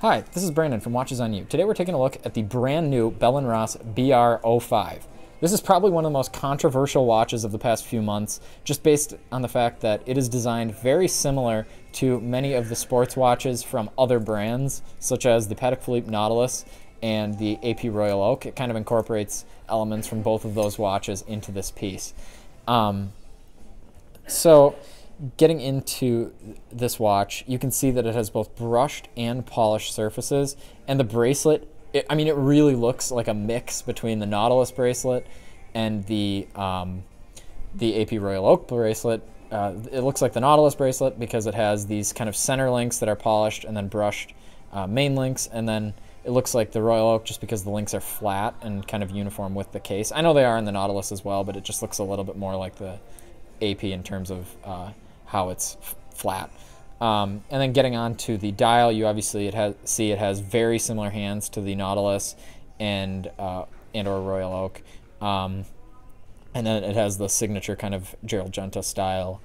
Hi, this is Brandon from Watches on You. Today we're taking a look at the brand new Bell & Ross BR05. This is probably one of the most controversial watches of the past few months, just based on the fact that it is designed very similar to many of the sports watches from other brands, such as the Patek Philippe Nautilus and the AP Royal Oak. It kind of incorporates elements from both of those watches into this piece. Um, so getting into this watch, you can see that it has both brushed and polished surfaces, and the bracelet. It, I mean, it really looks like a mix between the Nautilus bracelet and the um, the AP Royal Oak bracelet. Uh, it looks like the Nautilus bracelet because it has these kind of center links that are polished and then brushed uh, main links, and then it looks like the Royal Oak just because the links are flat and kind of uniform with the case. I know they are in the Nautilus as well, but it just looks a little bit more like the AP in terms of uh, how it's flat. Um, and then getting on to the dial, you obviously it has, see it has very similar hands to the Nautilus and uh, and or Royal Oak. Um, and then it has the signature kind of Gerald Genta style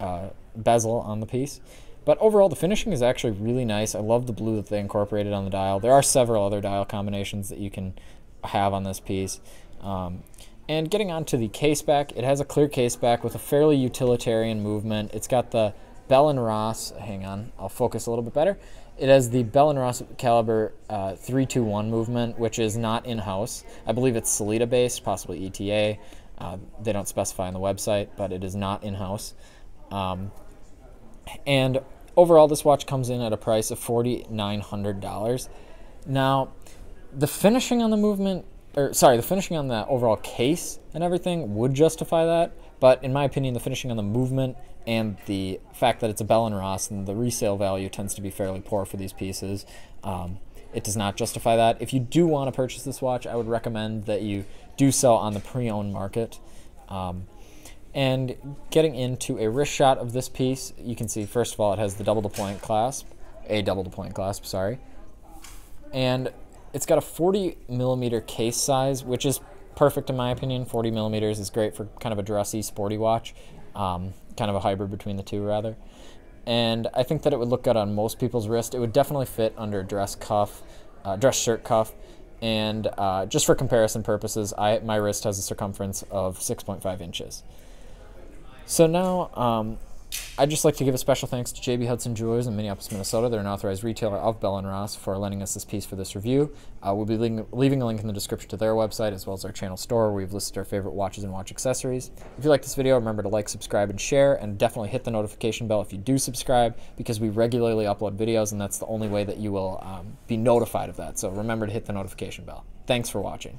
uh, bezel on the piece. But overall, the finishing is actually really nice. I love the blue that they incorporated on the dial. There are several other dial combinations that you can have on this piece. Um, and getting onto the case back, it has a clear case back with a fairly utilitarian movement. It's got the Bell & Ross, hang on, I'll focus a little bit better. It has the Bell & Ross caliber uh, 321 movement, which is not in-house. I believe it's Sellita based, possibly ETA. Uh, they don't specify on the website, but it is not in-house. Um, and overall, this watch comes in at a price of $4,900. Now, the finishing on the movement or sorry, the finishing on the overall case and everything would justify that. But in my opinion, the finishing on the movement and the fact that it's a Bell & Ross and the resale value tends to be fairly poor for these pieces, um, it does not justify that. If you do want to purchase this watch, I would recommend that you do so on the pre-owned market. Um, and getting into a wrist shot of this piece, you can see first of all it has the double point clasp, a double point clasp, sorry. And it's got a 40 millimeter case size, which is perfect in my opinion. 40 millimeters is great for kind of a dressy, sporty watch, um, kind of a hybrid between the two, rather. And I think that it would look good on most people's wrist. It would definitely fit under a dress cuff, uh, dress shirt cuff. And uh, just for comparison purposes, I, my wrist has a circumference of 6.5 inches. So now um, I'd just like to give a special thanks to JB Hudson Jewelers in Minneapolis, Minnesota. They're an authorized retailer of Bell & Ross for lending us this piece for this review. Uh, we'll be leaving, leaving, a link in the description to their website as well as our channel store where we've listed our favorite watches and watch accessories. If you like this video, remember to like, subscribe, and share, and definitely hit the notification bell if you do subscribe because we regularly upload videos and that's the only way that you will um, be notified of that. So remember to hit the notification bell. Thanks for watching.